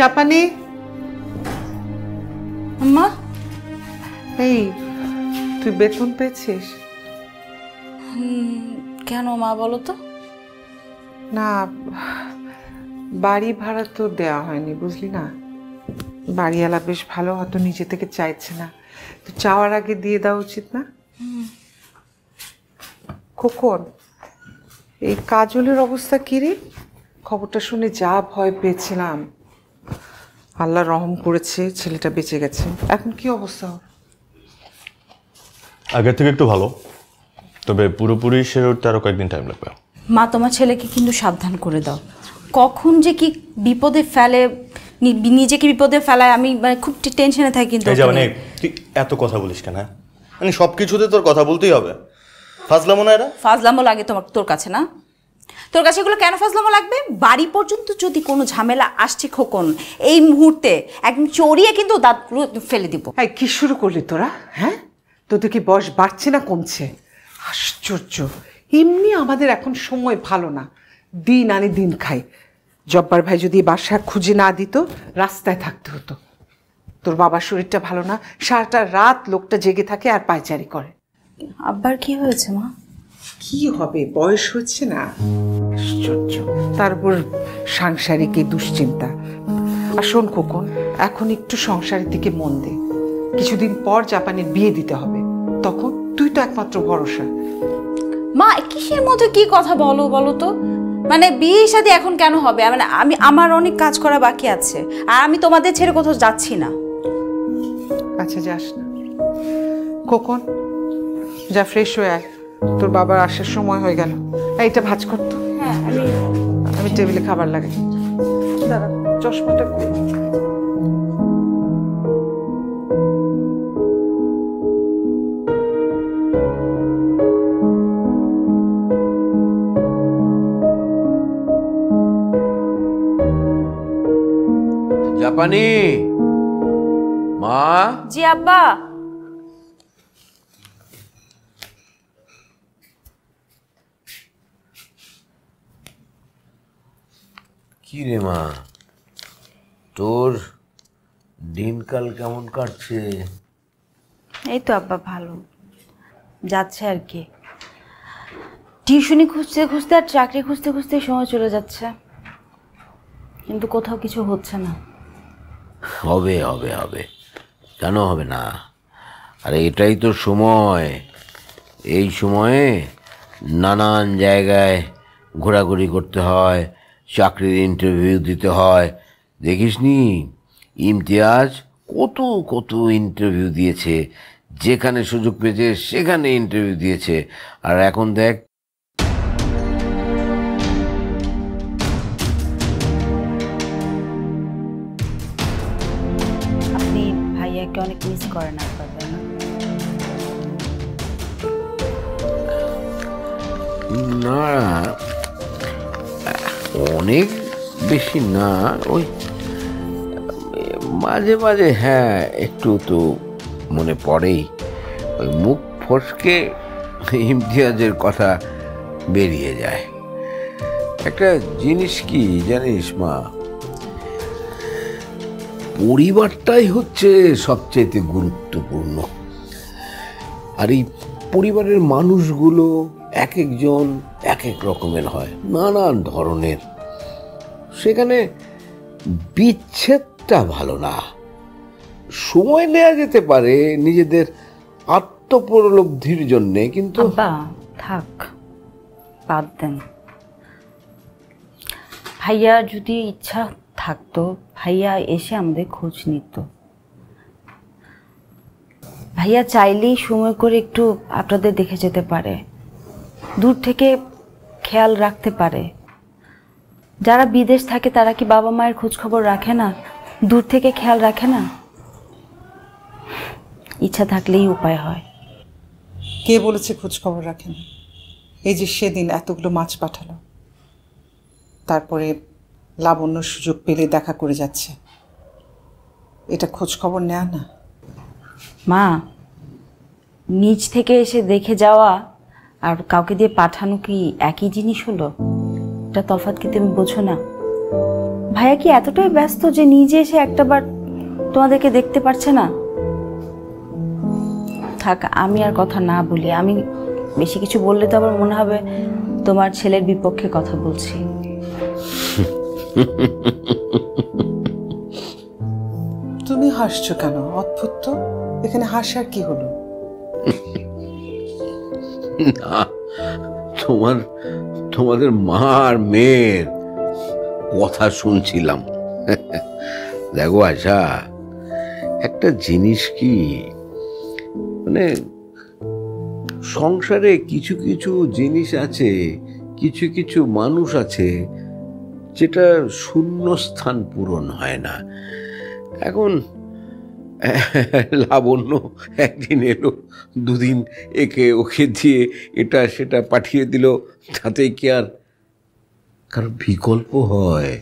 জাপানি? মা এই তুই বেতন পেয়েছিস? কেন মা বলো তো? না বাড়ি ভাড়া তো দেওয়া হয়নি বুঝলি না? বাড়িওয়ালা বেশ ভালো হয়তো নিজে থেকে চাইছে না। তো চাওয়ার আগে দিয়ে দেওয়া উচিত না? খোকন এই কাজলের অবস্থা কি রে? খবরটা শুনে যা ভয় পেয়েছিলাম। আল্লাহ রহম করেছে ছেলেটা বেঁচে গেছে। এখন কি অবস্থা? আগের থেকে একটু ভালো তবে পুরোপুরি সেরে উঠতে আরও কয়েকদিন টাইম লাগবে। মা তোমার ছেলেকে কিন্তু সাবধান করে দাও। কখন যে কি বিপদে ফেলে নি- নিজেকে বিপদে ফেলায় আমি মানে খুব টেনশনে থাকি কিন্তু এই যে মানে। তুই এত কথা বলিস কেন হ্যাঁ? মানে সব কিছুতে তোর কথা বলতেই হবে। ফাজলামো না এরা? ফাজলামো লাগে তোমার তোর কাছে না? তোর কাছে এগুলো কেন ফাজলামো লাগবে? বাড়ি পর্যন্ত যদি কোনো ঝামেলা আসছে খোকন এই মুহূর্তে একদম চড়িয়ে কিন্তু দাঁতগুলো ফেলে দিব। এই কি শুরু করলি তোরা? হ্যাঁ? তোদের কি বয়স বাড়ছে না কমছে? আশ্চর্য। এমনি আমাদের এখন সময় ভালো না। দিন আনি দিন খাই। জব্বার ভাই যদি বাসা খুঁজে না দিত রাস্তায় থাকতে হতো। তোর বাবার শরীরটা ভালো না। সারাটা রাত লোকটা জেগে থাকে আর পায়চারি করে। আব্বার কি হয়েছে মা? কি হবে? বয়স হচ্ছে না। আশ্চর্য। তারপর সাংসারিক এই দুশ্চিন্তা। আর শোন খোকন এখন একটু সংসারের দিকে মন দে। কিছুদিন পর জাপানের বিয়ে দিতে হবে। তখন তুই তো একমাত্র ভরসা। মা কিসের মধ্যে কি কথা বলো বলো তো? মানে বিয়ে শাদী এখন কেন হবে? মানে আমি আমার অনেক কাজ করা বাকি আছে। আর আমি তোমাদের ছেড়ে কোথাও যাচ্ছি না। আচ্ছা যাস না। খোকন যা ফ্রেশ হয়ে আয়। তোর বাবার আসার সময় হয়ে গেল। এইটা ভাজ করতো হ্যাঁ আমি আমি টেবিলে খাবার লাগে দাঁড়া চশমাটা কই? জাপানি। মা। জি আব্বা। কি রে মা? তোর দিনকাল কেমন কাটছে? এই তো আব্বা ভালো। যাচ্ছে আর কি। টিউশনি খুঁজতে খুঁজতে আর চাকরি খুঁজতে খুঁজতে সময় চলে যাচ্ছে। কিন্তু কোথাও কিছু হচ্ছে না। হবে হবে হবে। কেন হবে না? আরে এটাই তো সময়। এই সময়ে নানান জায়গায় ঘোরাঘুরি করতে হয় চাকরির ইন্টারভিউ দিতে হয়। দেখিসনি? ইমতিয়াজ কত কত ইন্টারভিউ দিয়েছে। যেখানে সুযোগ পেয়েছে সেখানে ইন্টারভিউ দিয়েছে। আর এখন দেখ। আপনি ভাইয়াকে অনেক মিস করেন আব্বা তাই না? না অনেক বেশি না, ওই, মাঝে মাঝে হ্যাঁ একটু তো মনে পড়েই। ওই মুখ ফসকে ইমতিয়াজের কথা বেরিয়ে যায়। একটা জিনিস কি জানিস মা? পরিবারটাই হচ্ছে সবচেয়ে গুরুত্বপূর্ণ। আর এই পরিবারের মানুষগুলো এক একজন এক এক রকমের হয়, নানান ধরনের। সেখানে বিচ্ছেদটা ভালো না। সময় নেওয়া যেতে পারে নিজেদের আত্মপরলব্ধির জন্যে, কিন্তু থাক, বাদ দেন। ভাইয়া যদি ইচ্ছা থাকতো, ভাইয়া এসে আমাদের খোঁজ নিত। ভাইয়া চাইলেই সময় করে একটু আপনাদের দেখে যেতে পারে। দূর থেকে খেয়াল রাখতে পারে। যারা বিদেশ থাকে তারা কি বাবা মায়ের খোঁজ খবর রাখে না? দূর থেকে খেয়াল রাখে না? ইচ্ছা থাকলেই উপায় হয়। কে বলেছে খোঁজ খবর রাখেন এই যে সেদিন এতগুলো মাছ পাঠালো। তারপরে লাবণ্য সুযোগ পেলে দেখা করে যাচ্ছে। এটা খোঁজ খবর নেয়া না? মা নিজ থেকে এসে দেখে যাওয়া আর কাউকে দিয়ে পাঠানো কি একই জিনিস হলো? এটা তফাৎ কি তুমি বোঝো না। ভাইয়া কি এতটাই ব্যস্ত যে নিজে এসে একটাবার তোমাদেরকে দেখতে পারছে না? থাক, আমি আর কথা না বলি। আমি বেশি কিছু বললে তো আবার মনে হবে তোমার ছেলের বিপক্ষে কথা বলছি। তুমি হাসছো কেন? অদ্ভুত তো। এখানে হাসার কি হলো? না, তোমার, তোমাদের মা আর মেয়ের কথা শুনছিলাম। দেখো আশা একটা জিনিস কি মানে সংসারে কিছু কিছু জিনিস আছে, কিছু কিছু মানুষ আছে, যেটা শূন্য স্থান পূরণ হয় না। এখন লাবণ্য একদিন এলো, দুদিন একে ওকে দিয়ে এটা সেটা পাঠিয়ে দিল তাতে কি আর কারণ বিকল্প হয়?